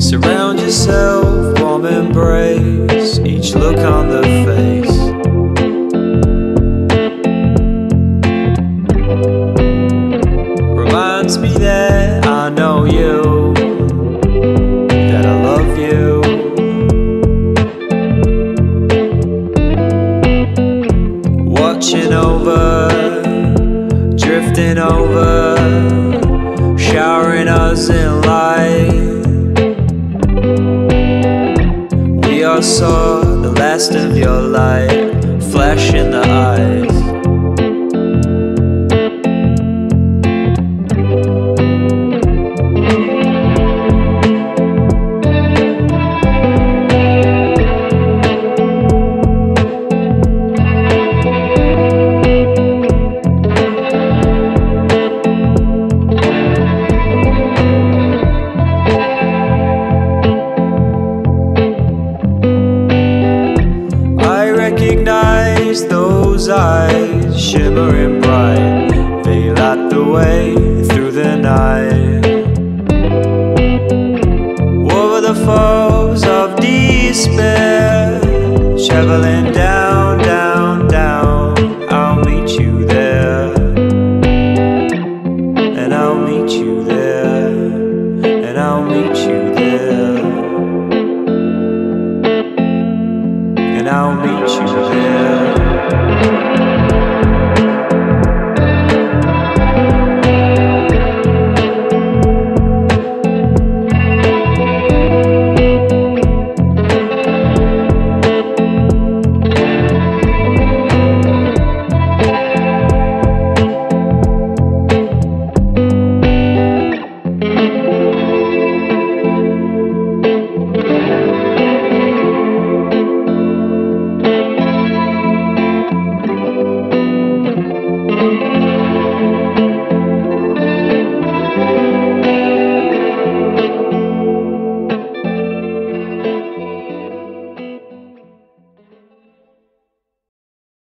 Surround yourself, warm embrace each look on the Reminds me that I know you, that I love you. Watching over, drifting over, showering us in light. We all saw the last of your light flash in the recognize those eyes shimmering bright. They light the way through the night.